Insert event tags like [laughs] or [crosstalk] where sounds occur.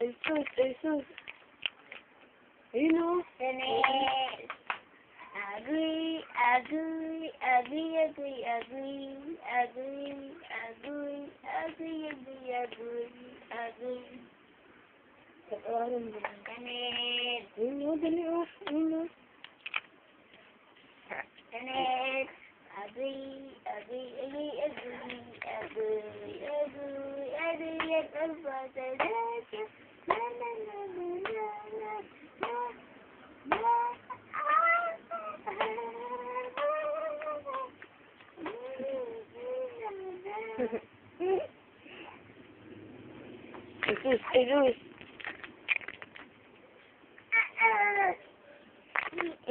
Ay, sus, ay, sus. Ayun o. Dennis. Agree, agree, agree, agree, agree, agree, agree, agree, agree, agree, agree. Patawaran mo. Dennis. Ayun o, dali o. Ayun o. Dennis. Agree, agree, agree, agree, agree, agree, agree, agree, Na, [laughs] it is, it is.